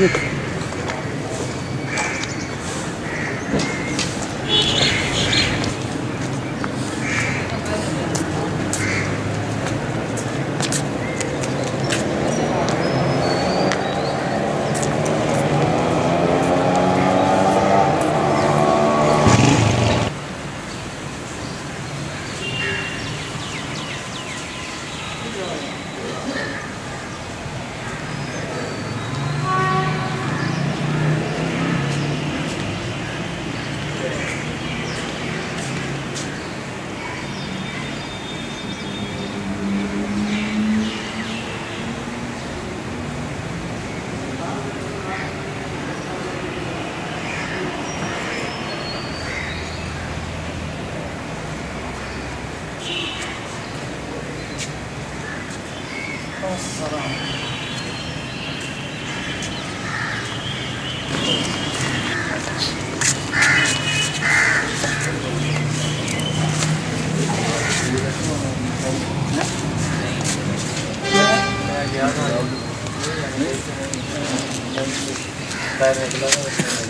Нет. Gracias.